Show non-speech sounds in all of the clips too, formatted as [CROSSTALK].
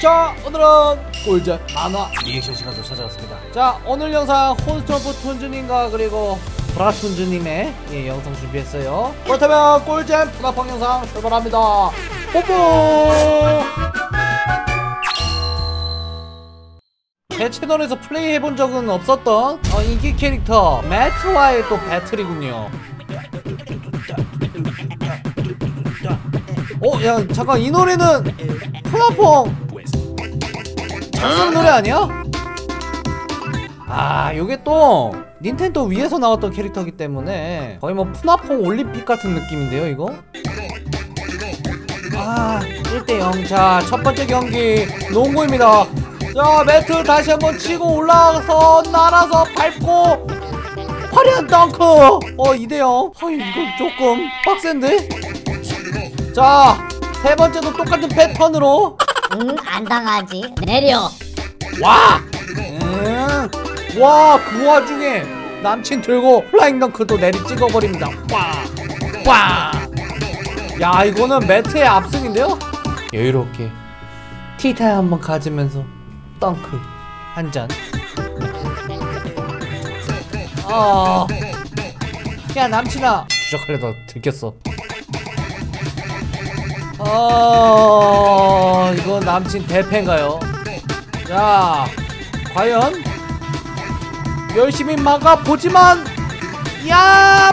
자 오늘은 꿀잼 만화 리액션 시간도 찾아왔습니다. 자 오늘 영상 혼스톱프 툰즈님과 그리고 브라툰즈님의 예, 영상 준비했어요. 그렇다면 꿀잼 문화펑 영상 출발합니다. 뽀뽀! 제 채널에서 플레이 해본 적은 없었던 어, 인기 캐릭터 매트와의 또 배틀이군요. 어? 야 잠깐 이 노래는 푸나퐁 장수 노래 아니야? 아 요게 또 닌텐도 위에서 나왔던 캐릭터이기 때문에 거의 뭐 푸나퐁 올림픽 같은 느낌인데요 이거? 아 1대0 자 첫번째 경기 농구입니다 자 매트 다시 한번 치고 올라가서 날아서 밟고 화려한 덩크 어 2대0 어이 이거 조금 빡센데? 자 세번째도 똑같은 패턴으로 응, 안 당하지. 내려. 와! 음, 와, 그 와중에 남친 들고 flying 덩크도 내리 찍어버립니다. 와! 와! 야, 이거는 매트의 압승인데요? 여유롭게 티타임 한번 가지면서 덩크 한 잔. 어. 야, 남친아. 주적하려다 들켰어. 어, 이거 남친 대패인가요? 자, 과연 열심히 막아 보지만, 야,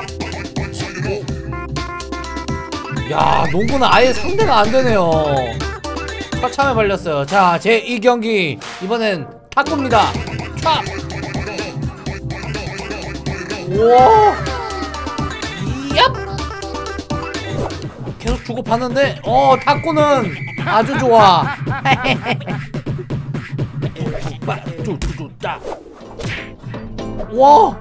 야, 농구는 아예 상대가 안 되네요. 처참해 발렸어요. 자, 제 2경기 이번엔 탁구입니다. 탁. 우와. 계속 주고받는데 어 탁구는 아주 좋아 [LAUGHS] 와!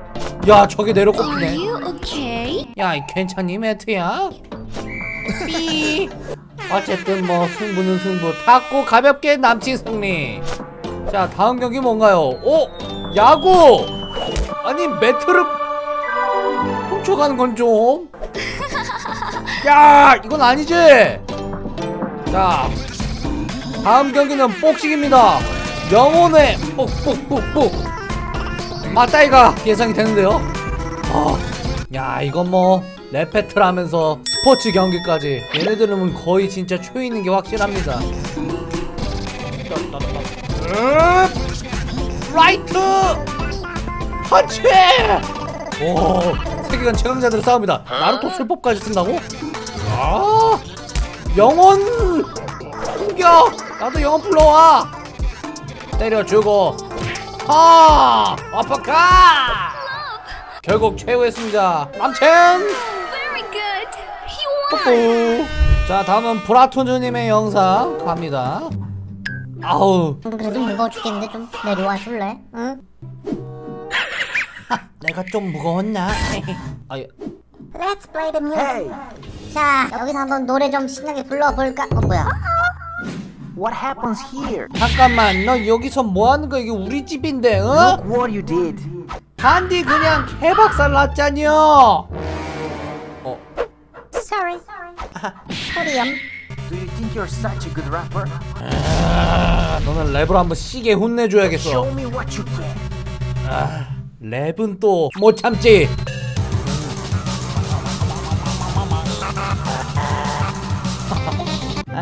야 저게 내려 꼽히네 you okay? 야 괜찮니 매트야? [LAUGHS] 삐 어쨌든 뭐 승부는 승부 탁구 가볍게 남친 승리 자 다음 경기 뭔가요? 오! 야구! 아니 매트를 훔쳐가는 건 좀 야 이건 아니지. 자 다음 경기는 복식입니다. 영혼의 뽁뽁뽁뽁 맞다이가 예상이 되는데요. 아, 야 이건 뭐 레페트를 하면서 스포츠 경기까지. 얘네들은 거의 진짜 초에 있는 게 확실합니다. 으, 라이트! 펀치! 오 세계관 최강자들의 싸움이다. 나루토 술법까지 쓴다고? 아 영혼 공격 나도 영혼 불러와. 때려주고. 하 아파카 결국 최후의 승자 won. 뽀뽀. 자 다음은 브라토즈님의 영상 갑니다. 아우. 그래도 무거워 죽겠는데 좀 내려와 줄래? 응? 내가 좀 무거웠나? [LAUGHS] 아 Let's play the music. 자, 여기서 한번 노래 좀 신나게 불러볼까? 어, 뭐야? What happens here? 잠깐만 너 여기서 뭐하는 거야 이게 우리 집인데 어? Look what you did. 단디 그냥 개박살 났잖여 어 Sorry. 소리염. Do you think you're such a good rapper? 아, 너는 랩을 한번 시게 혼내줘야겠어 Show me what you can. 아, 랩은 또 못 참지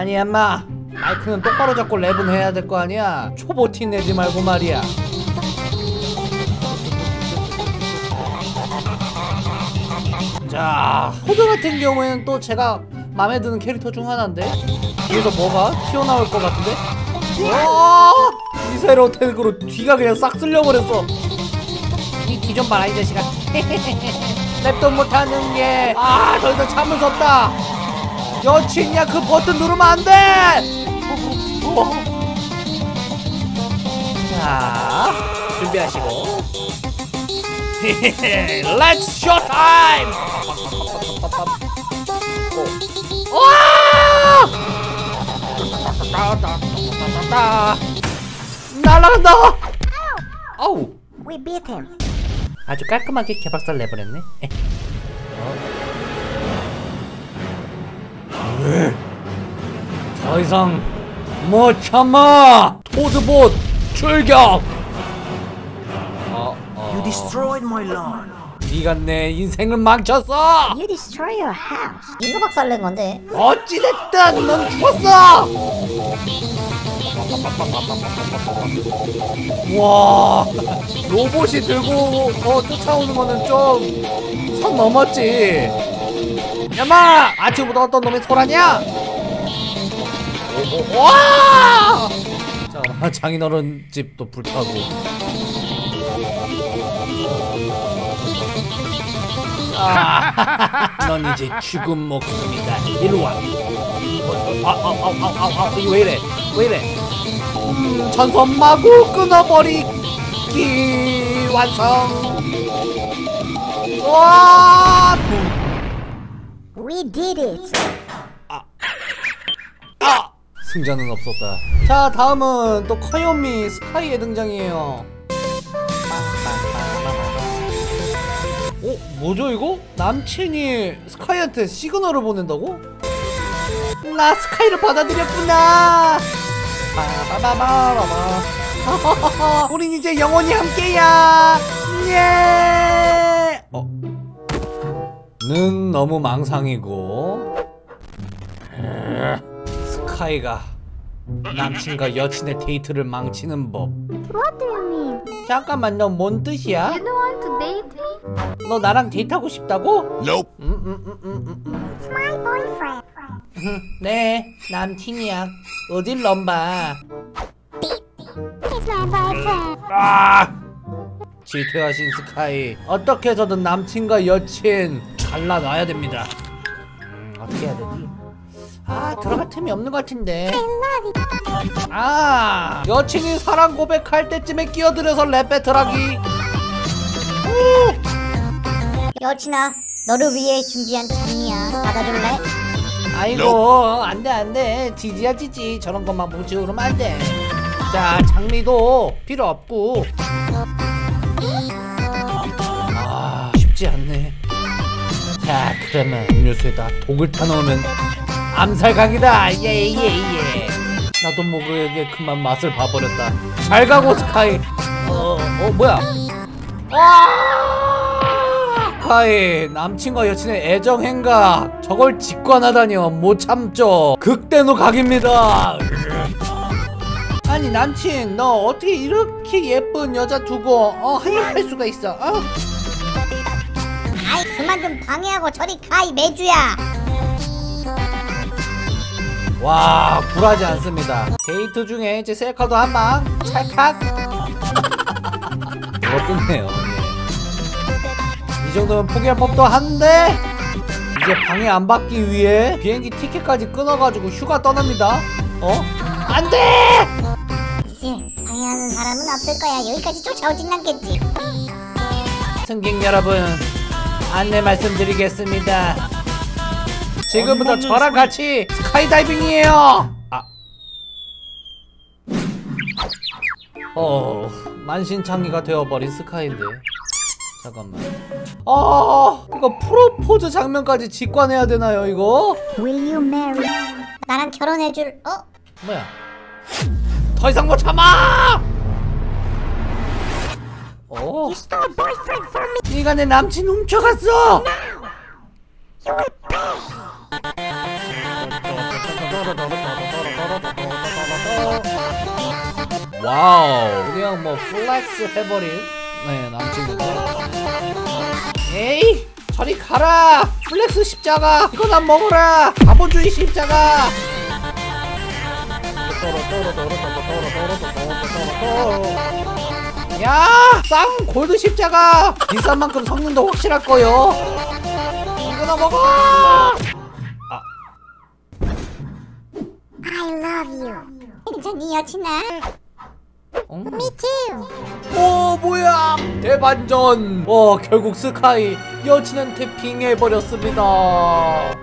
아니 엄마. 마이크는 똑바로 잡고 랩은 해야 될 거 아니야. 초보티 내지 말고 말이야. 자 후드 같은 경우에는 또 제가 마음에 드는 캐릭터 중 하나인데? 뒤에서 뭐가 튀어나올 것 같은데? 와! 미사일 attack으로 뒤가 그냥 싹 쓸려버렸어. 이 뒤 좀 봐라 이 자식아 랩도 못하는 게 아 더 이상 참을 수 없다 여친이야 그 버튼 누르면 안돼! 자 준비하시고. [LAUGHS] Let's show time! 와! 날아간다! 아우! We beat him. 아주 깔끔하게 개박살 내버렸네. 더 이상 못 참아 토드봇 출격 어, You 어. destroyed my lawn. 네가 내 인생을 망쳤어 You destroy your house. 이거 박살낸 건데. 어찌됐든 넌 죽었어 와 로봇이 들고 어, 쫓아오는 거는 좀 선 넘었지 야마 아침부터 어떤 놈이 소라냐 와 잠깐만 장인어른 집도 불타고 아, 넌 이제 죽은 목숨이다. 이리 와. 아, 아, 아, 아, 아, 아, 이거 왜 이래? 왜 이래? 음, 전선 마구 끊어버리기 완성. 와! We did it. 아! 승자는 없었다. 자, 다음은 또 커요미 스카이의 등장이에요. 어, 뭐죠 이거? 남친이 스카이한테 시그널을 보낸다고? 나 스카이를 받아들였구나. 바바바바바바. [LAUGHS] 우린 이제 영원히 함께야. 예. 어. 는 너무 망상이고. 스카이가 남친과 여친의 데이트를 망치는 법. What do you mean? 잠깐만, 너 뭔 뜻이야? You don't want to date me? 너 나랑 데이트하고 싶다고? Nope. 음, 음, 음, 음, 음, 음. It's my boyfriend. 네, 남친이야. 어딜 넘봐. He's my boyfriend. 아! 질투하신 스카이. 어떻게 해서든 남친과 여친 갈라놔야 됩니다. 음, 어떻게 해야 되지? 아, 들어갈 틈이 없는 것 같은데. 아, 여친이 사랑 고백할 때쯤에 끼어들어서 랩 배틀하기. 여친아, 너를 위해 준비한 장미야. 받아줄래? 아이고 안돼 안돼 지지야 지지 저런 것만 뭉치고 그러면 안돼 자 장미도 필요 없고 아 쉽지 않네 자 그러면 음료수에다 독을 타놓으면 암살각이다. 예예 예. 나도 모르게 그만 맛을 봐버렸다. 잘 가고 스카이. 어어 어, 뭐야? 스카이 남친과 여친의 애정 행각. 저걸 직관하다니요. 못 참죠. 극대노 각입니다. 아니 남친 너 어떻게 이렇게 예쁜 여자 두고 어 하입할 수가 있어? 어? 아이, 그만 좀 방해하고 저리 가, 이 매주야. 와 굴하지 않습니다 데이트 중에 이제 셀카도 한방 찰칵 멋있네요 예. 이 정도면 포기할 법도 한데 이제 방해 안 받기 위해 비행기 티켓까지 끊어가지고 휴가 떠납니다 어? 안돼 이제 방해하는 사람은 없을 거야. 여기까지 쫓아오진 않겠지. 승객 여러분 안내 말씀드리겠습니다 지금부터 저랑 같이 스카이다이빙이에요 아. 어 만신창이가 되어버린 스카이인데 잠깐만 아 이거 프로포즈 장면까지 직관해야 되나요 이거? Will you marry? 나랑 결혼해줄, 어? 뭐야 더 이상 못 참아 어? Stole a boyfriend from me. 네가 내 남친 훔쳐갔어! You will pay. 와우 그냥 뭐 flex 해버린 네 남친입니다. 에이 저리 가라! flex 십자가 이거나 먹어라! 자본주의 십자가 야! 쌍 골드 십자가 비싼 만큼 성능도 확실할 거요 이거나 먹어 I love you. 괜찮니, 여친아? 어? Me too. 오 뭐야 대반전 어 결국 스카이 여친한테 빙해버렸습니다 헐